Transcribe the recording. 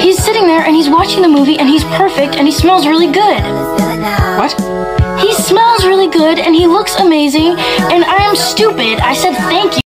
He's sitting there and he's watching the movie and he's perfect and he smells really good. What? He smells really good and he looks amazing and I am stupid. I said thank you.